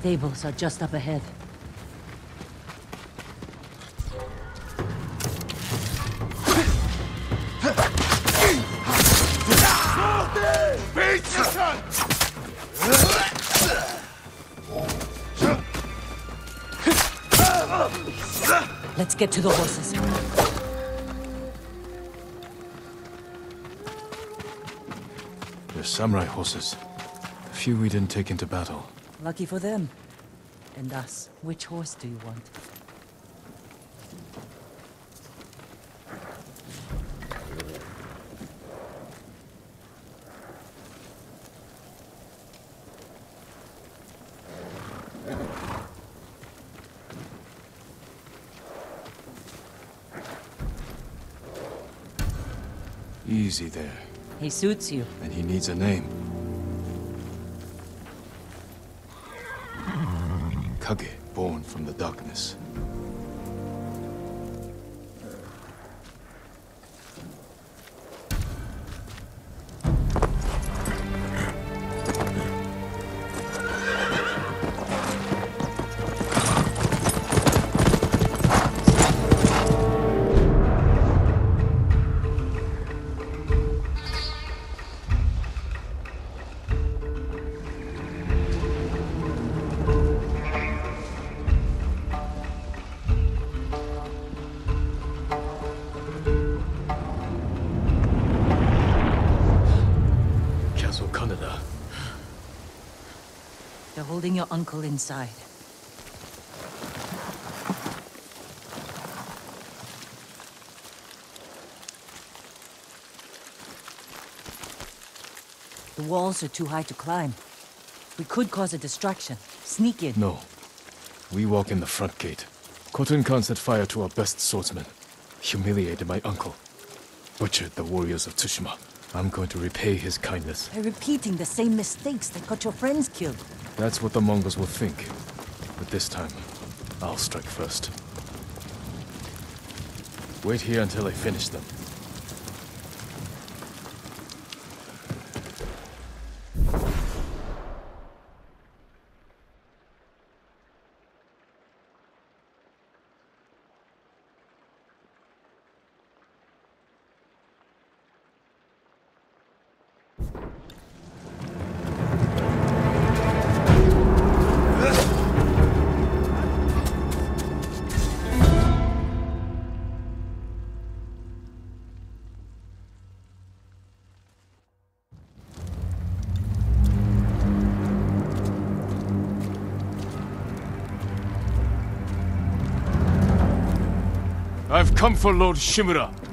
Stables are just up ahead. Let's get to the horses. They're samurai horses. A few we didn't take into battle. Lucky for them. And us. Which horse do you want? Easy there. He suits you. And he needs a name. Kage, born from the darkness. Holding your uncle inside. The walls are too high to climb. We could cause a distraction. Sneak in. No. We walk in the front gate. Khotun Khan set fire to our best swordsman. Humiliated my uncle. Butchered the warriors of Tsushima. I'm going to repay his kindness. By repeating the same mistakes that got your friends killed. That's what the Mongols will think. But this time, I'll strike first. Wait here until I finish them. Come for Lord Shimura.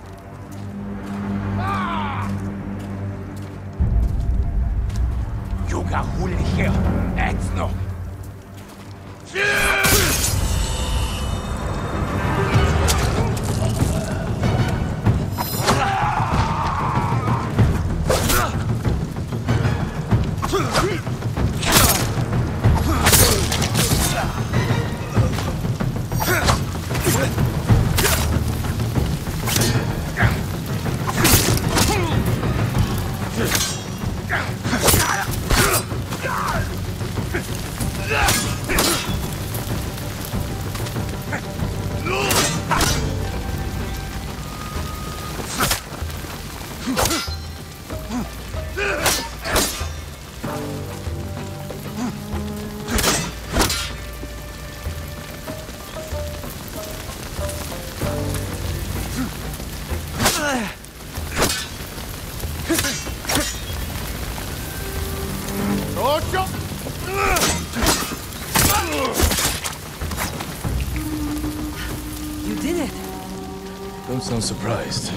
Surprised.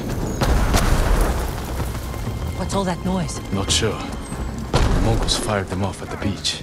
What's all that noise? Not sure. The Mongols fired them off at the beach.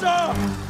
감.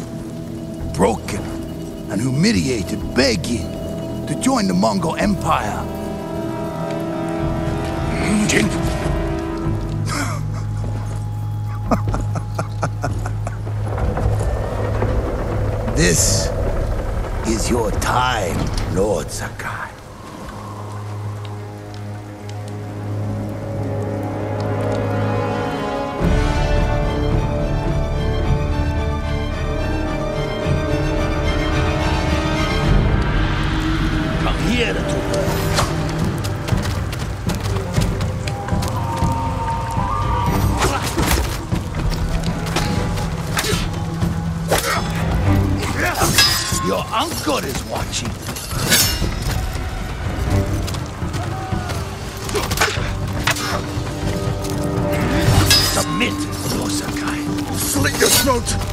and humiliated, begging to join the Mongol Empire. Slit your throat!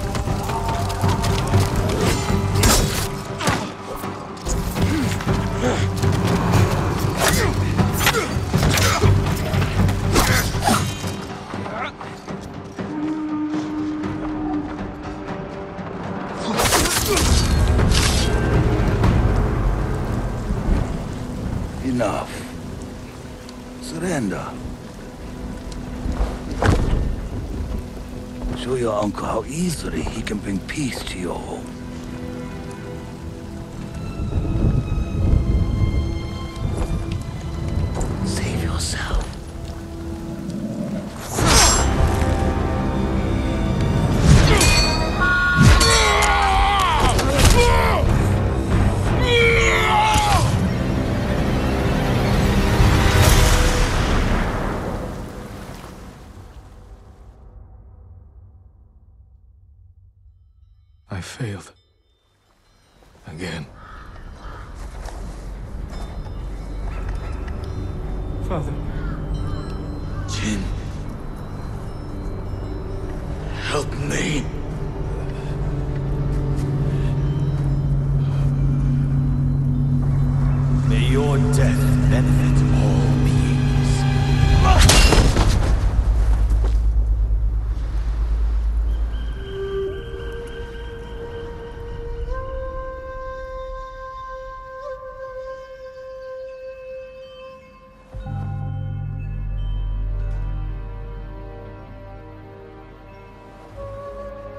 Easily he can bring peace to your home.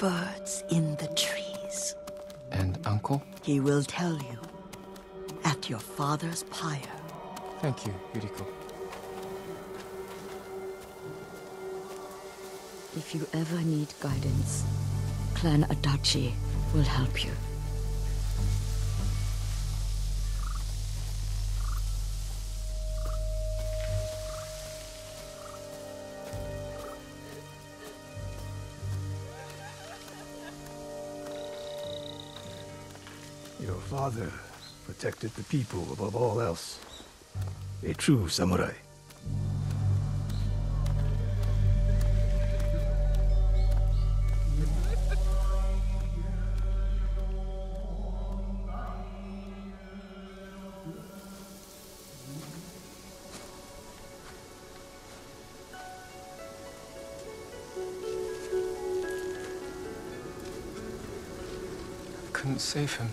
birds in the trees. And Uncle? He will tell you at your father's pyre. Thank you, Yuriko. If you ever need guidance, Clan Adachi will help you. Father protected the people above all else. A true samurai. Couldn't save him.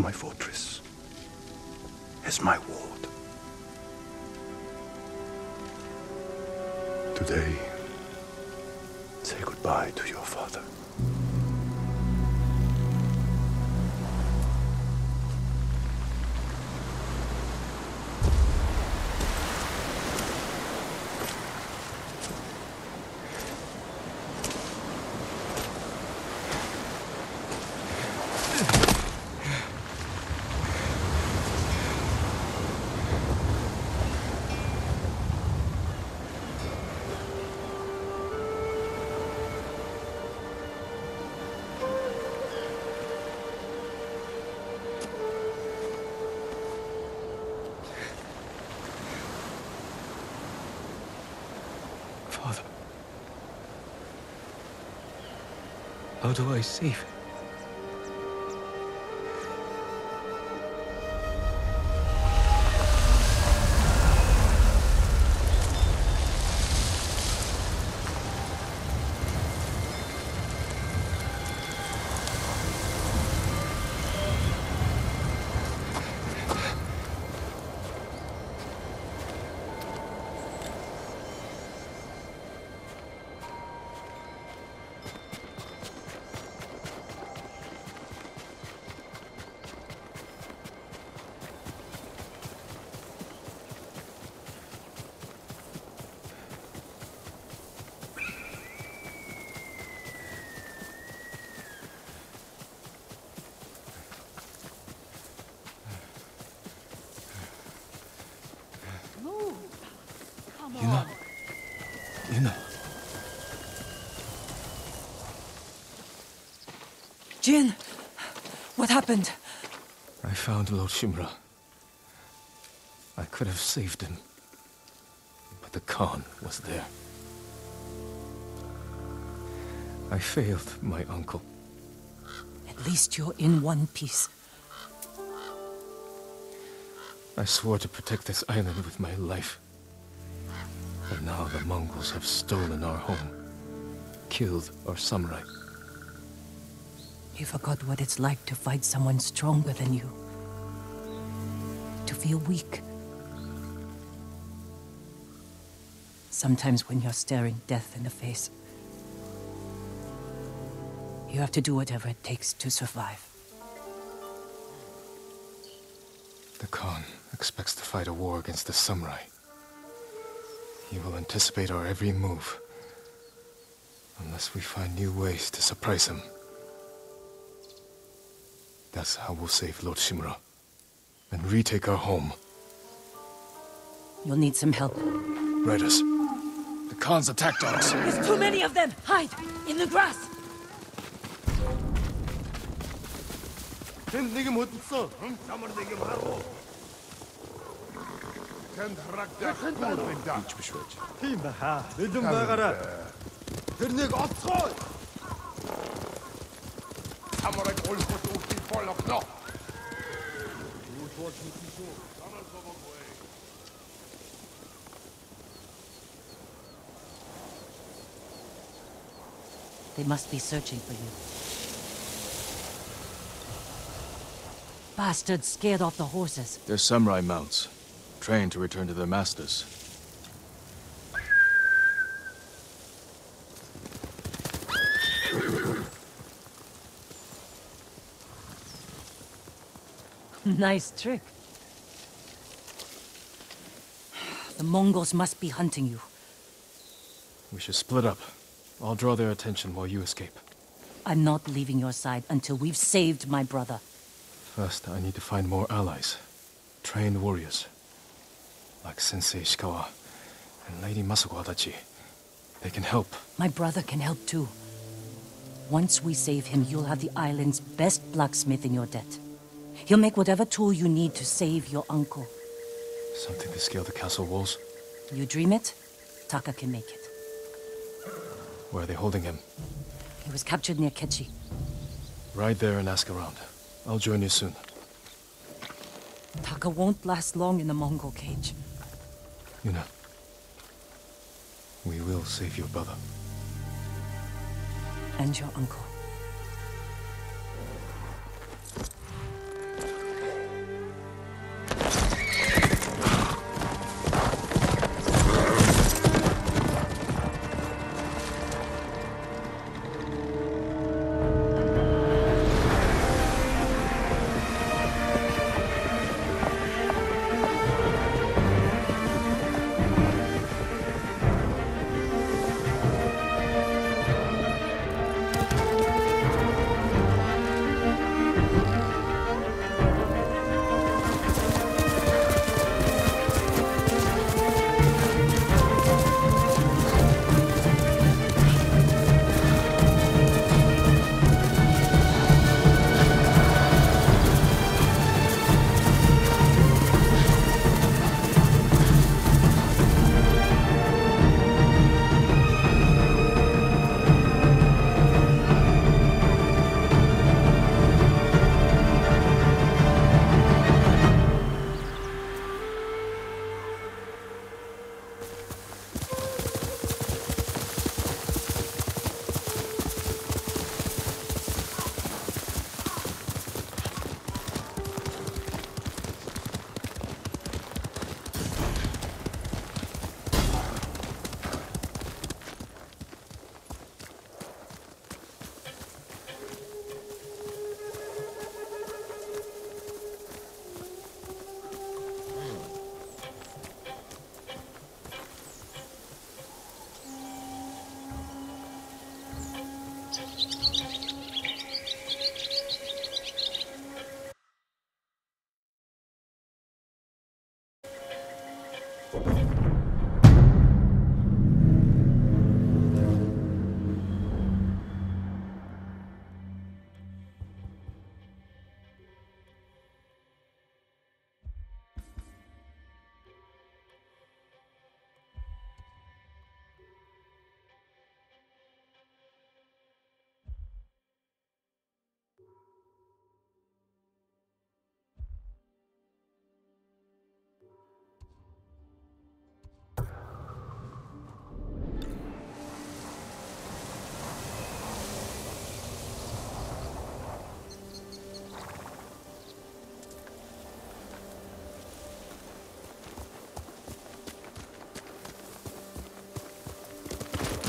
My fortress How do I save him? Happened? I found Lord Shimura. I could have saved him. But the Khan was there. I failed my uncle. At least you're in one piece. I swore to protect this island with my life. But now the Mongols have stolen our home. killed our samurai. You forgot what it's like to fight someone stronger than you. To feel weak. Sometimes when you're staring death in the face, you have to do whatever it takes to survive. The Khan expects to fight a war against the samurai. He will anticipate our every move. Unless we find new ways to surprise him. That's how we'll save Lord Shimura. And retake our home. You'll need some help. Raiders. The Khan's attacked us. There's too many of them! Hide! In the grass! They must be searching for you. Bastards scared off the horses. They're samurai mounts, trained to return to their masters. nice trick. The Mongols must be hunting you. We should split up. I'll draw their attention while you escape. I'm not leaving your side until we've saved my brother. First, I need to find more allies. Trained warriors. Like Sensei Ishikawa and Lady Masako Adachi. They can help. My brother can help too. Once we save him, you'll have the island's best blacksmith in your debt. He'll make whatever tool you need to save your uncle. Something to scale the castle walls? You dream it, Taka can make it. Where are they holding him? He was captured near Kechi. Ride there and ask around. I'll join you soon. Taka won't last long in the Mongol cage. Yuna. We will save your brother. And your uncle.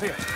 Here.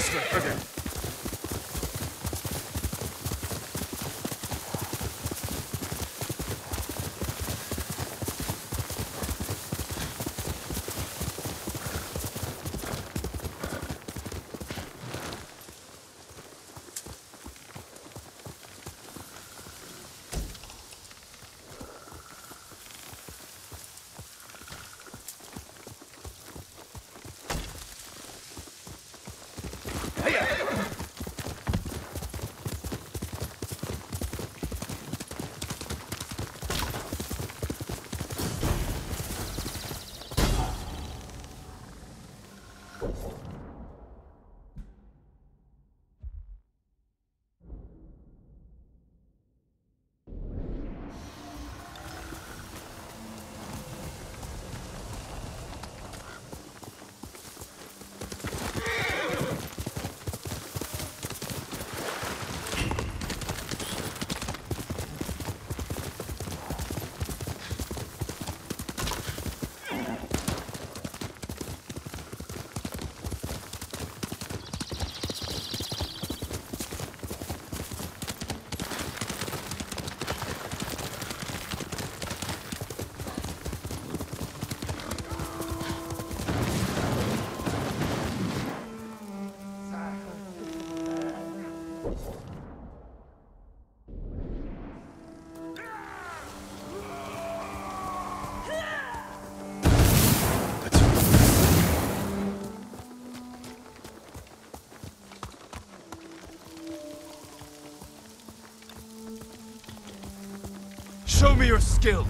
Cluster, okay. Show me your skill!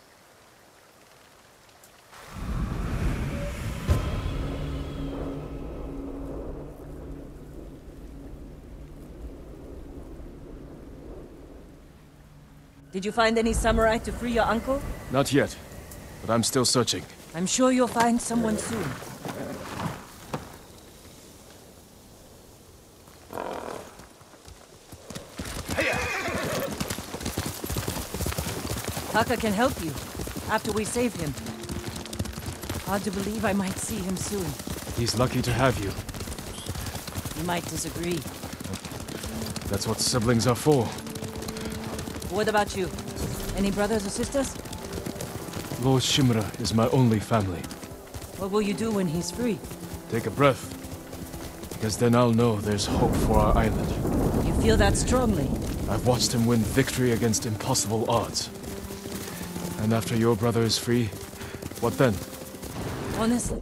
Did you find any samurai to free your uncle? Not yet, but I'm still searching. I'm sure you'll find someone soon. Taka can help you after we save him. Hard to believe I might see him soon. He's lucky to have you. You might disagree. That's what siblings are for. What about you? Any brothers or sisters? Lord Shimura is my only family. What will you do when he's free? Take a breath. Because then I'll know there's hope for our island. You feel that strongly? I've watched him win victory against impossible odds. And after your brother is free, what then? Honestly.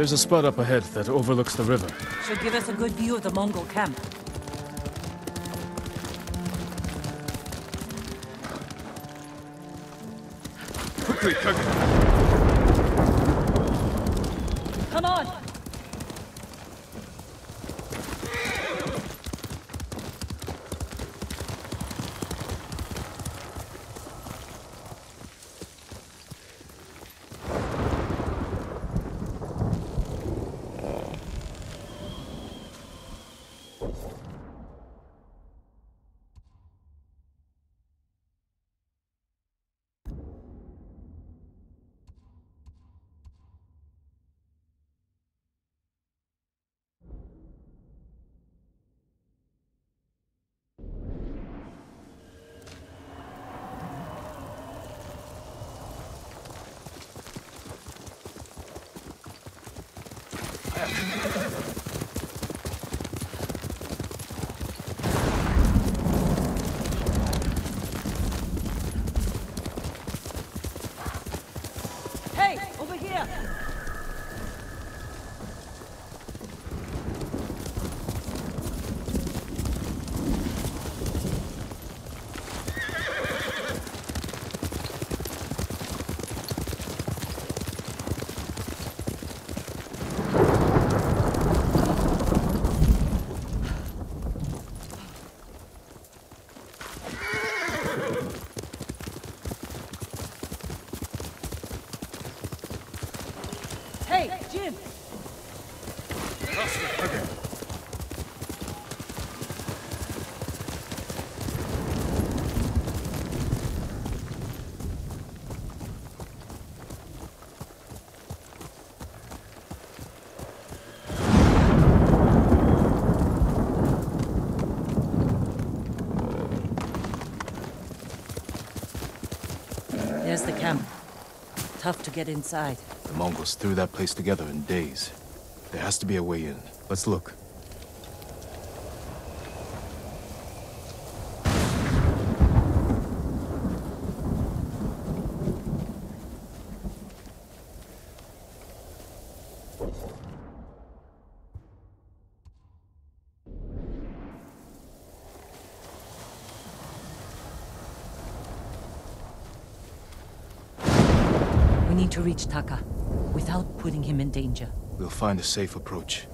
There's a spot up ahead that overlooks the river. Should give us a good view of the Mongol camp. Quickly, Kage! Yeah. to get inside. The Mongols threw that place together in days. There has to be a way in. Let's look. To reach Taka without putting him in danger. We'll find a safe approach.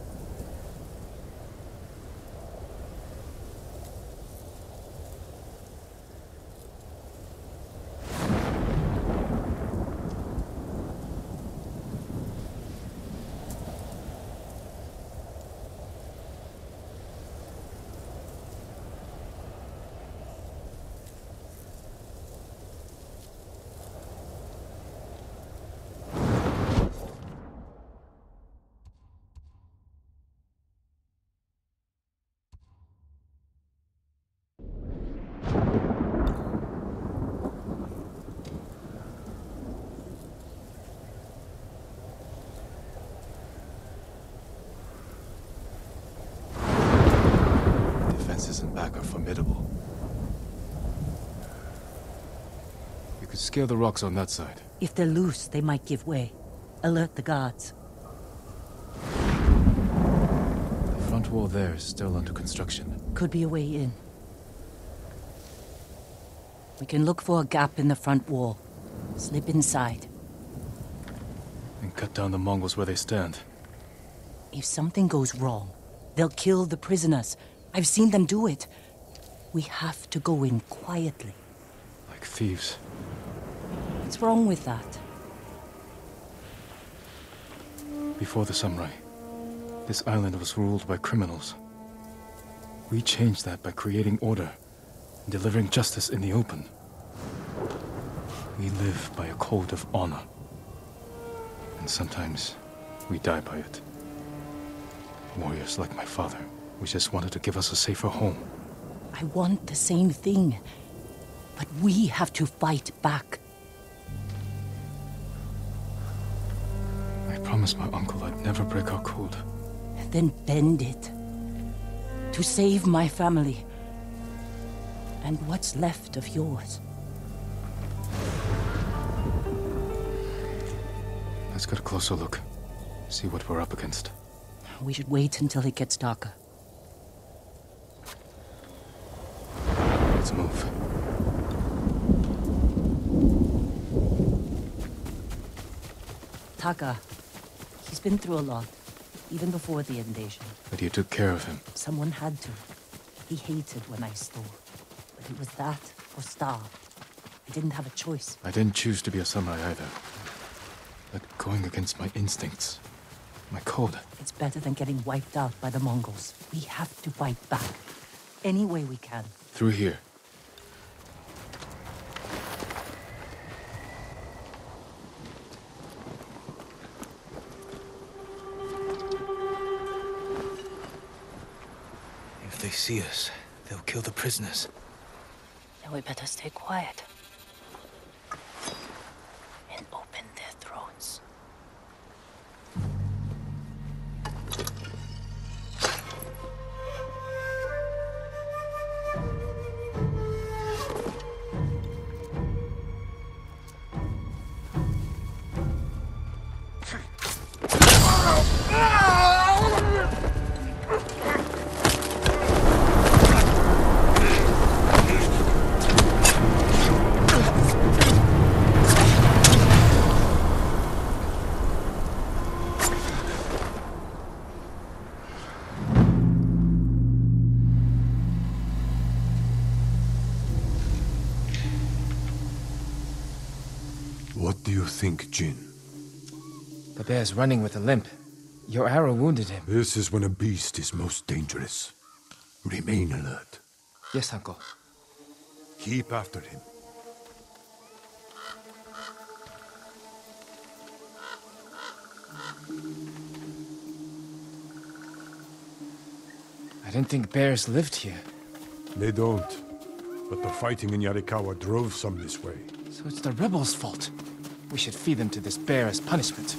Defenses in back are formidable. Scale the rocks on that side. If they're loose, they might give way. Alert the guards. The front wall there is still under construction. Could be a way in. We can look for a gap in the front wall. Slip inside. And cut down the Mongols where they stand. If something goes wrong, they'll kill the prisoners. I've seen them do it. We have to go in quietly. Like thieves. What's wrong with that? Before the samurai, this island was ruled by criminals. We changed that by creating order and delivering justice in the open. We live by a code of honor. And sometimes we die by it. Warriors like my father, we just wanted to give us a safer home. I want the same thing. But we have to fight back. Promised my uncle I'd never break our code. Then bend it. To save my family. And what's left of yours. Let's get a closer look. See what we're up against. We should wait until it gets darker. Let's move. Taka. Been through a lot. Even before the invasion. But you took care of him. Someone had to. He hated when I stole. But it was that or starve. I didn't have a choice. I didn't choose to be a samurai either. But going against my instincts, my code. It's better than getting wiped out by the Mongols. We have to fight back. Any way we can. Through here. See us, they'll kill the prisoners. Then we better stay quiet. Running with a limp. Your arrow wounded him. This is when a beast is most dangerous. Remain alert. Yes, Uncle. Keep after him. I didn't think bears lived here. They don't. But the fighting in Yarikawa drove some this way. So it's the rebels' fault. We should feed them to this bear as punishment.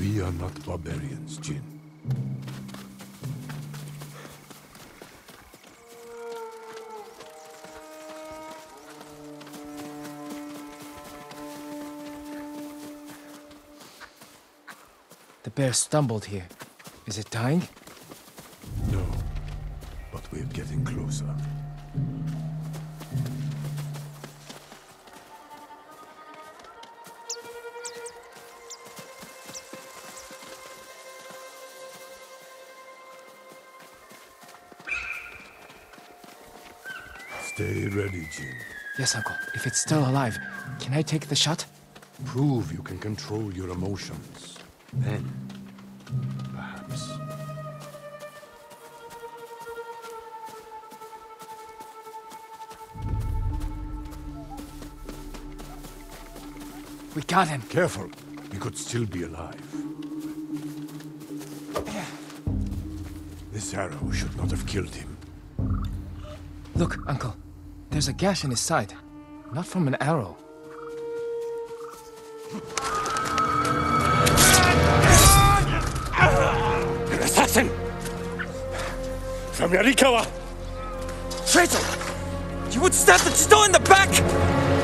We are not barbarians, Jin. The bear stumbled here. Is it dying? No. But we're getting closer. Yes, Uncle. If it's still alive, can I take the shot? Prove you can control your emotions. Then, perhaps. We got him. Careful. He could still be alive. This arrow should not have killed him. Look, Uncle. There's a gash in his side. Not from an arrow. An assassin! From Yarikawa! Traitor! You would stab the jito in the back!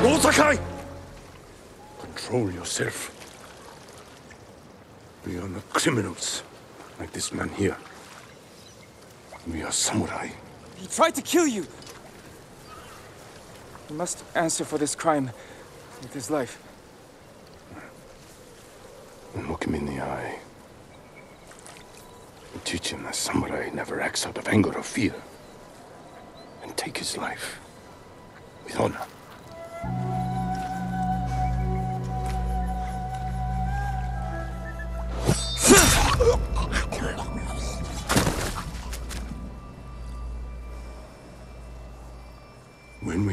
No, Sakai! Control yourself. We are not criminals, like this man here. We are samurai. He tried to kill you! He must answer for this crime with his life. And look him in the eye. And teach him that samurai never acts out of anger or fear. And take his life with honor.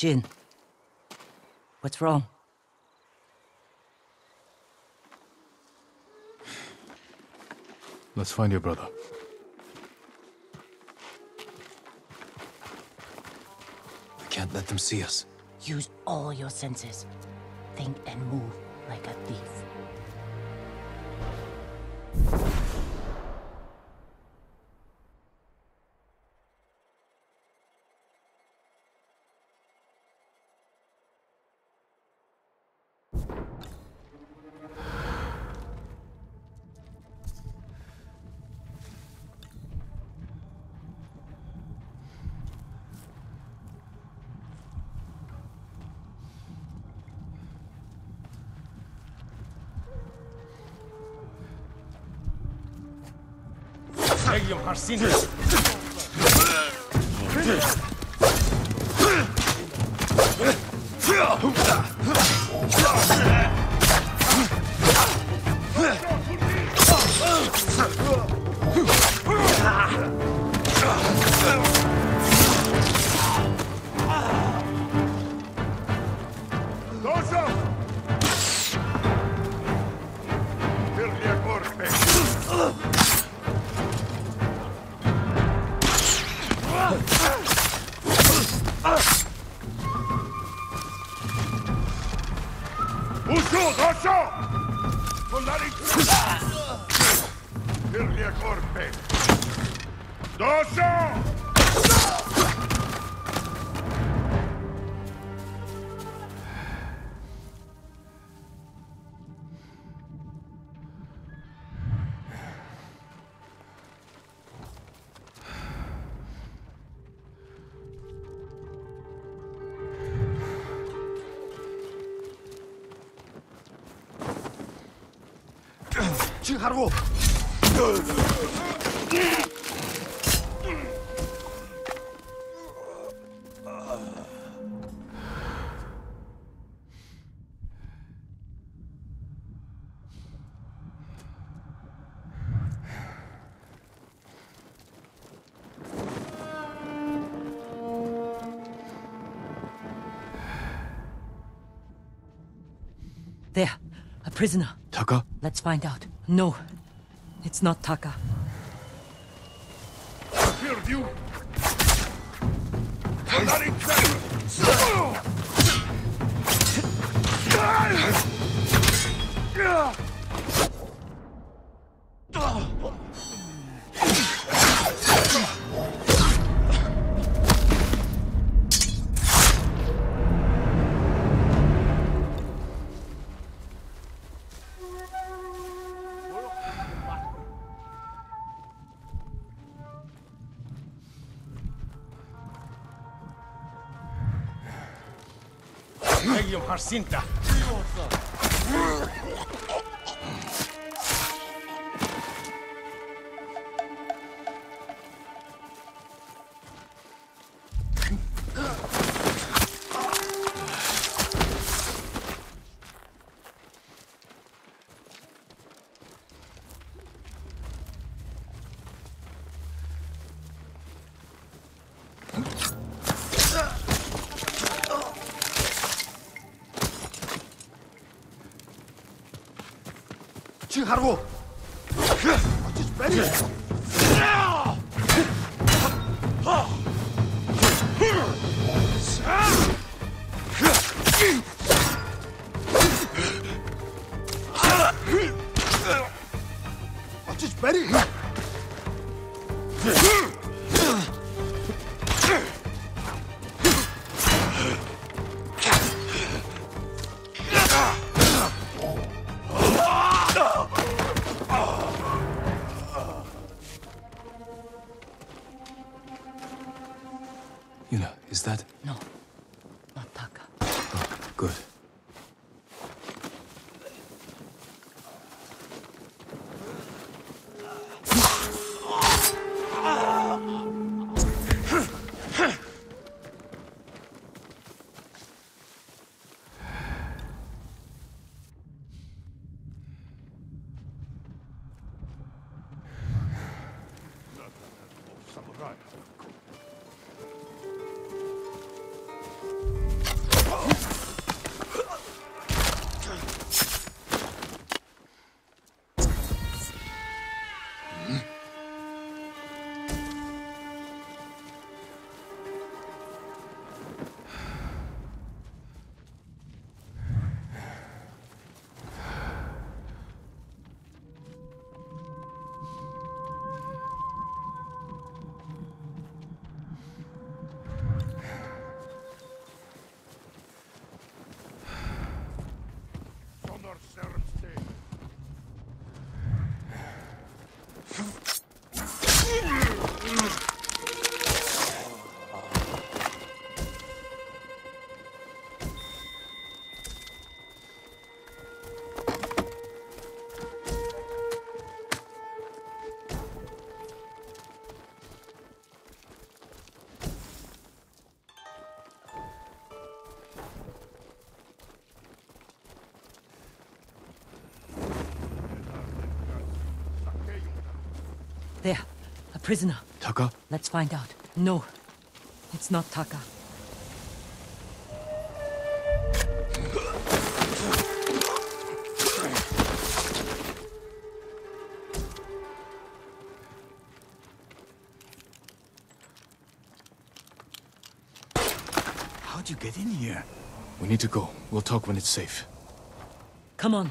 Jin, what's wrong? Let's find your brother. I can't let them see us. Use all your senses. Think and move like a thief. Legio Marcinus. There, a prisoner. Taka? Let's find out. No, it's not Taka. Fear you! Soldati! Legium Marcinta. 가라고 prisoner. Taka? Let's find out. No, it's not Taka. How'd you get in here? We need to go. We'll talk when it's safe. Come on.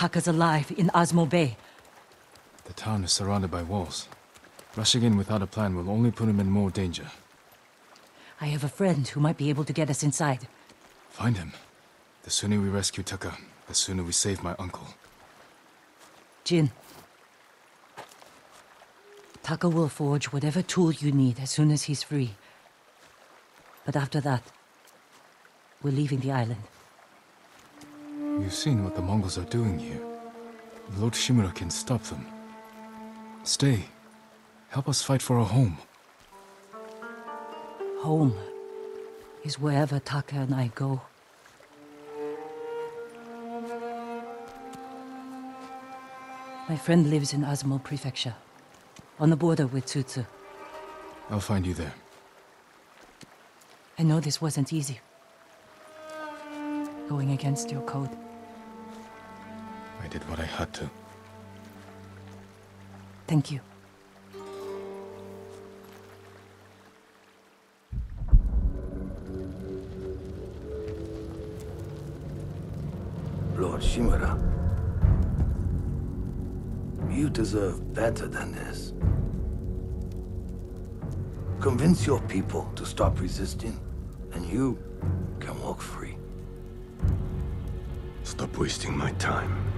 Taka's alive in Azamo Bay. The town is surrounded by walls. Rushing in without a plan will only put him in more danger. I have a friend who might be able to get us inside. Find him. The sooner we rescue Taka, the sooner we save my uncle. Jin, Taka will forge whatever tool you need as soon as he's free. But after that, we're leaving the island. You've seen what the Mongols are doing here. Lord Shimura can stop them. Stay. Help us fight for a home. Home is wherever Taka and I go. My friend lives in Azamo Prefecture, on the border with Tsutsu. I'll find you there. I know this wasn't easy. Going against your code. I did what I had to. Thank you. Lord Shimura. You deserve better than this. Convince your people to stop resisting, and you can walk free. Stop wasting my time.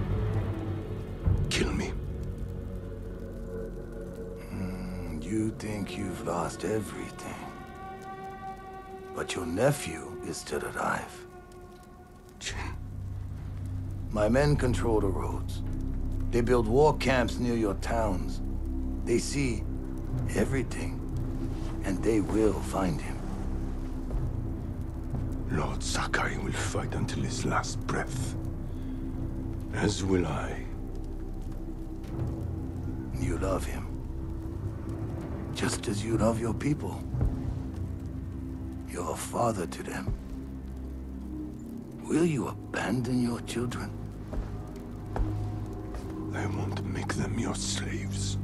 Think you've lost everything. But your nephew is still alive. My men control the roads. They build war camps near your towns. They see everything, and they will find him. Lord Sakai will fight until his last breath. As will I. You love him. Just as you love your people. You're a father to them. Will you abandon your children? I won't make them your slaves.